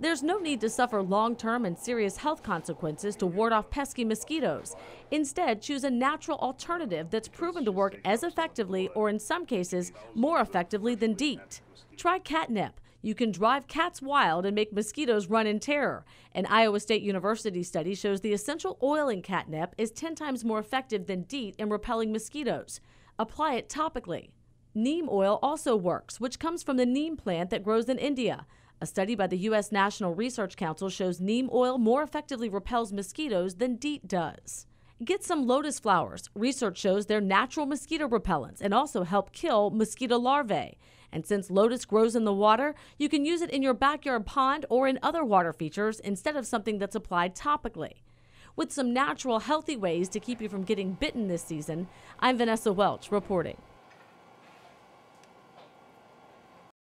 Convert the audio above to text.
There's no need to suffer long term and serious health consequences to ward off pesky mosquitoes. Instead, choose a natural alternative that's proven to work as effectively, or in some cases, more effectively than DEET. Try catnip. You can drive cats wild and make mosquitoes run in terror. An Iowa State University study shows the essential oil in catnip is 10 times more effective than DEET in repelling mosquitoes. Apply it topically. Neem oil also works, which comes from the neem plant that grows in India. A study by the U.S. National Research Council shows neem oil more effectively repels mosquitoes than DEET does. Get some lotus flowers. Research shows they're natural mosquito repellents and also help kill mosquito larvae. And since lotus grows in the water, you can use it in your backyard pond or in other water features instead of something that's applied topically. With some natural, healthy ways to keep you from getting bitten this season, I'm Vanessa Welch reporting.